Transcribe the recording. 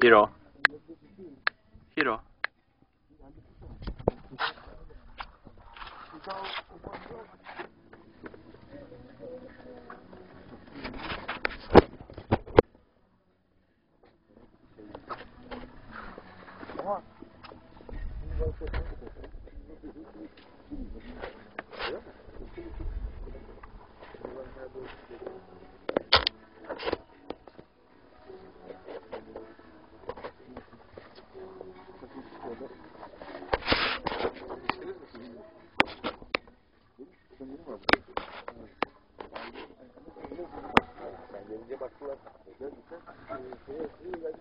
길어 길어 Thank you. arada. Sen gelince baktılar. Güzel güzel.